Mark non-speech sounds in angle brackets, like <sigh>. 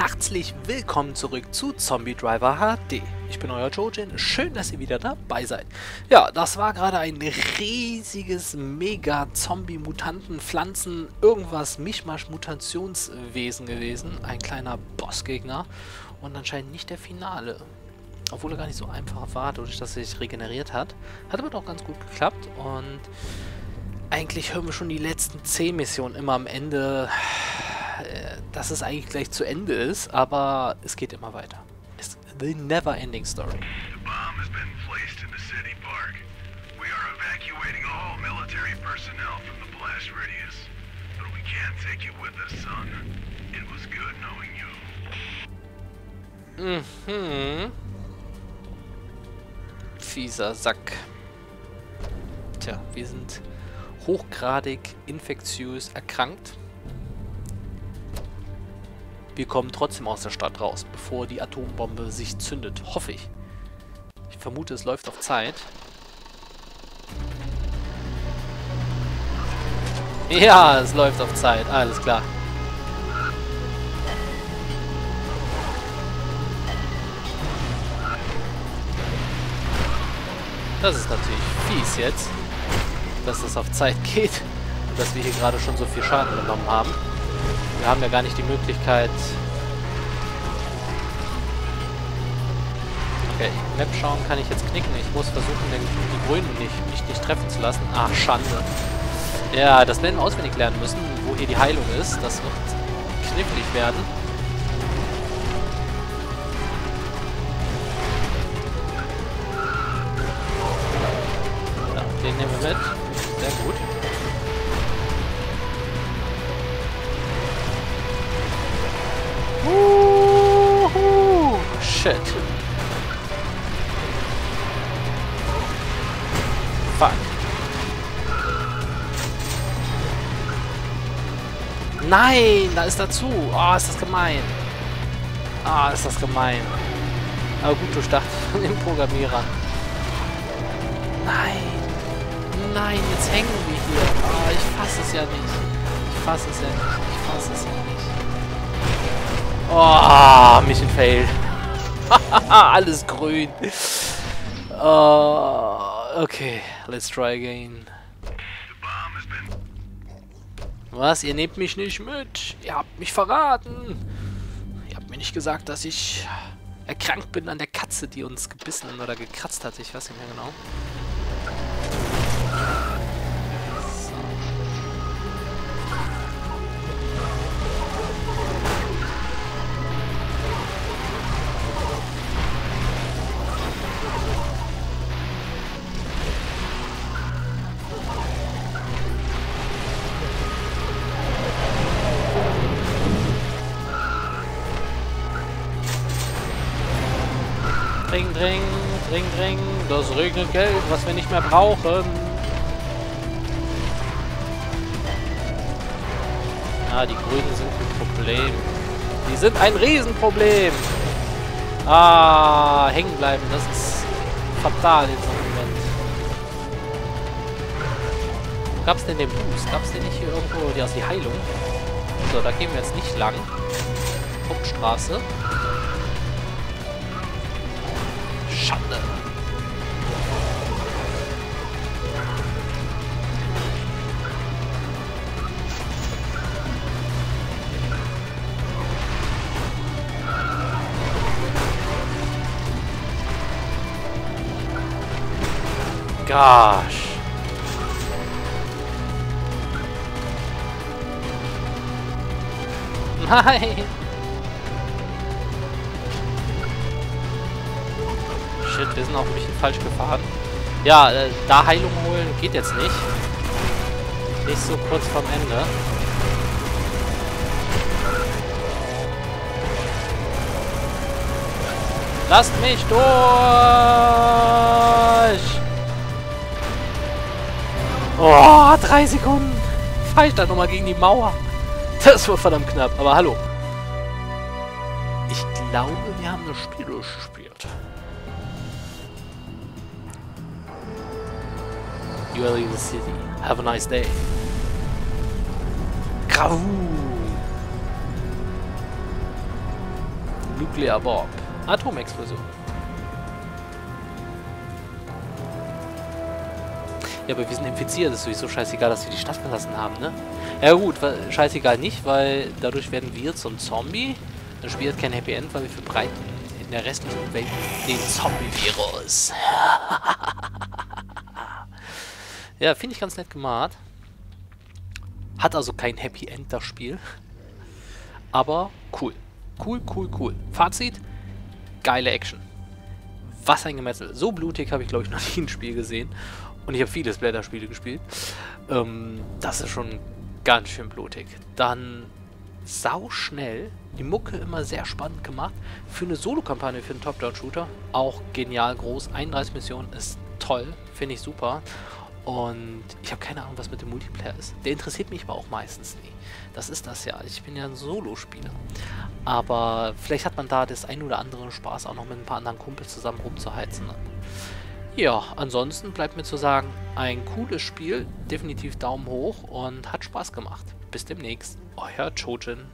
Herzlich willkommen zurück zu Zombie Driver HD. Ich bin euer Jojin, schön, dass ihr wieder dabei seid. Ja, das war gerade ein riesiges Mega-Zombie-Mutanten, Pflanzen, irgendwas Mischmasch-Mutationswesen gewesen. Ein kleiner Bossgegner und anscheinend nicht der Finale. Obwohl er gar nicht so einfach war, dadurch, dass er sich regeneriert hat. Hat aber doch ganz gut geklappt und eigentlich hören wir schon die letzten 10 Missionen immer am Ende äh, dass es eigentlich gleich zu Ende ist, aber es geht immer weiter. It's the never ending story. The bomb has been placed in the city park. We are evacuating all military personnel from the blast radius. But we can't take you with us, son. It was good knowing you. Mhm. Fieser Sack. Tja, wir sind hochgradig infektiös erkrankt. Wir kommen trotzdem aus der Stadt raus, bevor die Atombombe sich zündet. Hoffe ich. Ich vermute, es läuft auf Zeit. Ja, es läuft auf Zeit. Alles klar. Das ist natürlich fies jetzt, dass das auf Zeit geht und dass wir hier gerade schon so viel Schaden genommen haben. Wir haben ja gar nicht die Möglichkeit... Okay, Map schauen kann ich jetzt knicken. Ich muss versuchen, den, die Grünen nicht, mich nicht treffen zu lassen. Ach, Schande. Ja, das werden wir auswendig lernen müssen, wo hier die Heilung ist. Das wird knifflig werden. Shit. Fuck. Nein, da ist dazu. Oh, ist das gemein. Ah, oh, ist das gemein. Aber gut durchdacht <laughs> von den Programmierern. Nein. Nein, jetzt hängen wir hier. Oh, ich fasse es ja nicht. Ich fasse es ja nicht. Ich fasse es ja nicht. Oh, Mission Fail. <laughs> Alles grün. Oh, okay, let's try again. Was? Ihr nehmt mich nicht mit? Ihr habt mich verraten. Ihr habt mir nicht gesagt, dass ich erkrankt bin an der Katze, die uns gebissen oder gekratzt hat. Ich weiß nicht mehr genau. Dring, dring, dring. Das regnet Geld, was wir nicht mehr brauchen. Ah, die Grünen sind ein Problem. Die sind ein Riesenproblem. Ah, hängen bleiben, das ist fatal in so einem Moment. Gab's denn den Boost? Gab's denn nicht hier irgendwo die, aus die Heilung? So, da gehen wir jetzt nicht lang. Hauptstraße. Schande. Gosh. Nein. Wir sind auch ein bisschen falsch gefahren. Ja, äh, da Heilung holen geht jetzt nicht. Nicht so kurz vorm Ende. Lasst mich durch! Oh, drei Sekunden! Fahr ich da nochmal gegen die Mauer? Das war verdammt knapp, aber hallo. Ich glaube, wir haben das Spiel durchgespielt. You are leaving the city. Have a nice day. Gravu! Nuclear Bomb. Atomexplosion. Ja, aber wir sind infiziert. Ist sowieso scheißegal, dass wir die Stadt verlassen haben, ne? Ja gut, scheißegal nicht, weil dadurch werden wir zum Zombie. Das Spiel hat kein Happy End, weil wir verbreiten in der restlichen Welt den Zombie-Virus. <laughs> ja, finde ich ganz nett gemacht. Hat also kein Happy End, das Spiel. Aber cool. Cool, cool, cool. Fazit, geile Action. Was ein Gemetzel. So blutig habe ich, glaube ich, <laughs> noch nie ein Spiel gesehen. Und ich habe viele Splatter-Spiele gespielt. Ähm, das ist schon ganz schön blutig. Dann sau schnell. Die Mucke immer sehr spannend gemacht. Für eine Solo-Kampagne, für einen Top-Down-Shooter auch genial groß. 31 Missionen ist toll. Finde ich super. Und ich habe keine Ahnung, was mit dem Multiplayer ist. Der interessiert mich aber auch meistens nie. Das ist das ja. Ich bin ja ein Solo-Spieler. Aber vielleicht hat man da das ein oder andere Spaß, auch noch mit ein paar anderen Kumpels zusammen rumzuheizen. Ja, ansonsten bleibt mir zu sagen, ein cooles Spiel, definitiv Daumen hoch und hat Spaß gemacht. Bis demnächst, euer Chojin.